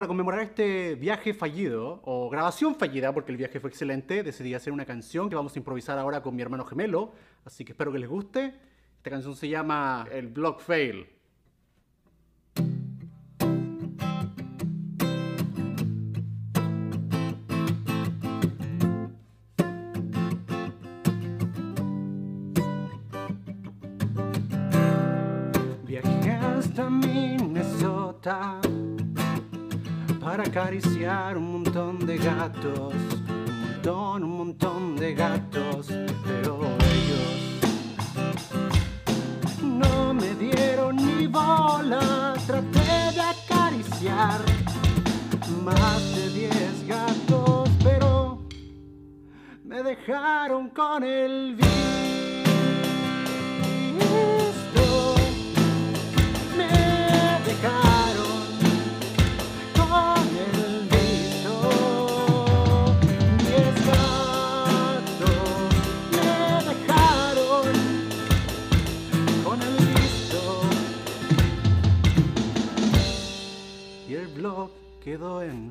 Para conmemorar este viaje fallido, o grabación fallida, porque el viaje fue excelente, decidí hacer una canción que vamos a improvisar ahora con mi hermano gemelo, así que espero que les guste. Esta canción se llama El Block Fail. Viajé hasta Minnesota para acariciar un montón de gatos, un montón, un montón de gatos, pero ellos no me dieron ni bola. Traté de acariciar más de 10 gatos, pero me dejaron con el visto. blog quedó en